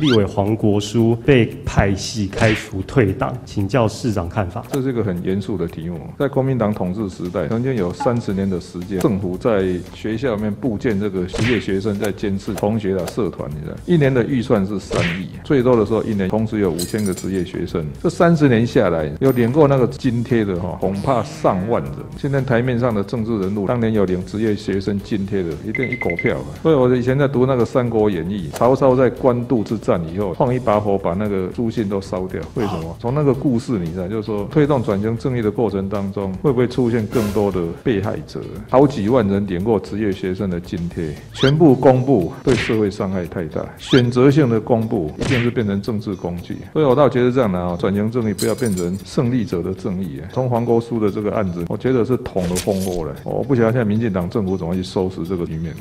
立委黄国书被派系开除退党，请教市长看法。这是一个很严肃的题目。在国民党统治时代，曾经有三十年的时间，政府在学校里面布建这个职业学生在监视同学的社团，你知道，一年的预算是三亿，最多的时候一年同时有五千个职业学生。这三十年下来，有领过那个津贴的哈，恐怕上万人。现在台面上的政治人物，当年有领职业学生津贴的，一定一狗票。所以我以前在读那个《三国演义》，曹操在官渡之战以后，放一把火把那个书信都烧掉。为什么？从那个故事你知道，就是说推动转型正义的过程当中，会不会出现更多的被害者？好几万人点过职业学生的津贴，全部公布，对社会伤害太大。选择性的公布，一定是变成政治工具。所以我倒觉得这样的啊，转型正义不要变成胜利者的正义。从黄国书的这个案子，我觉得是捅了蜂窝了。我不晓得现在民进党政府怎么去收拾这个局面。